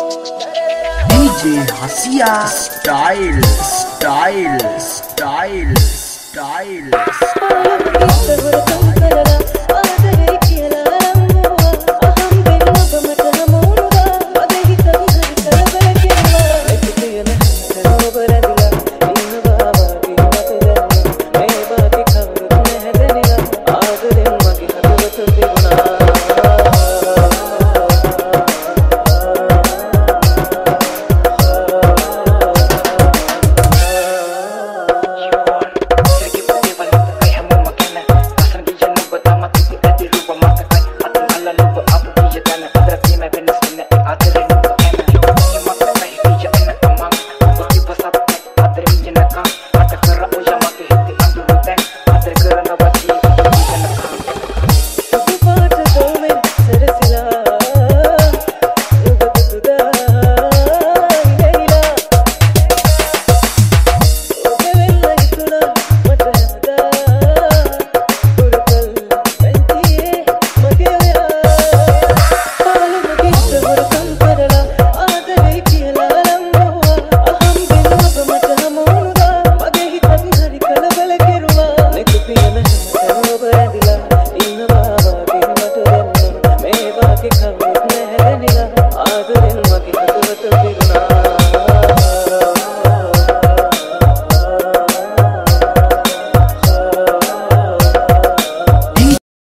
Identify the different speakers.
Speaker 1: DJ हसिया style style style style.
Speaker 2: के कब लहर निरा